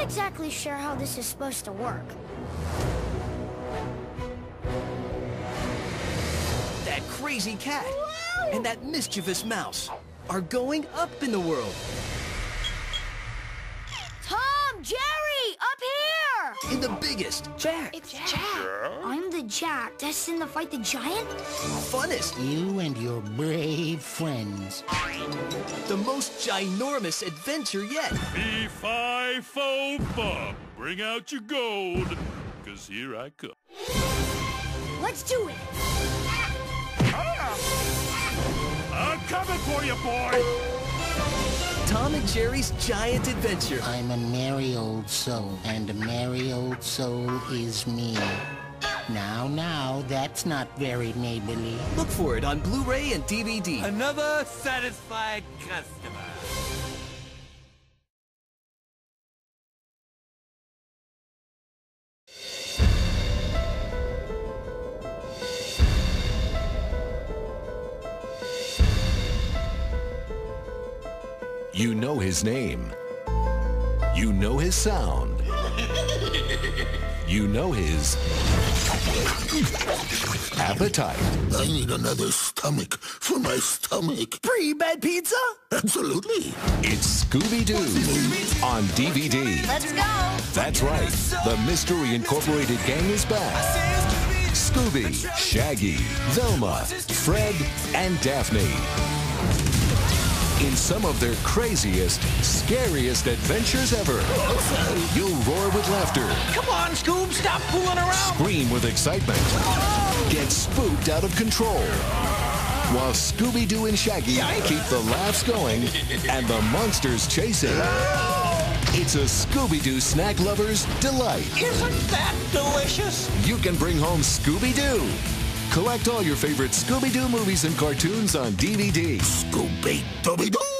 exactly sure how this is supposed to work. That crazy cat and that mischievous mouse are going up in the world. Tom, Jerry, here! In the biggest, Jack, It's Jack. I'm the Jack destined to fight the giant? funnest, You and your brave friends. the most ginormous adventure yet. Fee, fi, fo, fum. Bring out your gold, because here I come. Let's do it! Ah! Ah! I'm coming for you, boy! Tom and Jerry's giant adventure. I'm a merry old soul, and a merry old soul is me. Now, now, that's not very neighborly. Look for it on Blu-ray and DVD. Another satisfied customer. You know his name. You know his sound. You know his appetite. I need another stomach for my stomach. Pre-bed pizza? Absolutely. It's Scooby-Doo on DVD. Let's go! That's right. The Mystery Incorporated gang is back. Scooby, Shaggy, Velma, Fred, and Daphne. In some of their craziest, scariest adventures ever. You'll roar with laughter, Come on, Scoob, stop fooling around. scream with excitement, get spooked out of control. While Scooby-Doo and Shaggy keep the laughs going and the monsters chasing. It's a Scooby-Doo snack lover's delight. Isn't that delicious? You can bring home Scooby-Doo. Collect all your favorite Scooby-Doo movies and cartoons on DVD. Scooby-Dooby-Doo!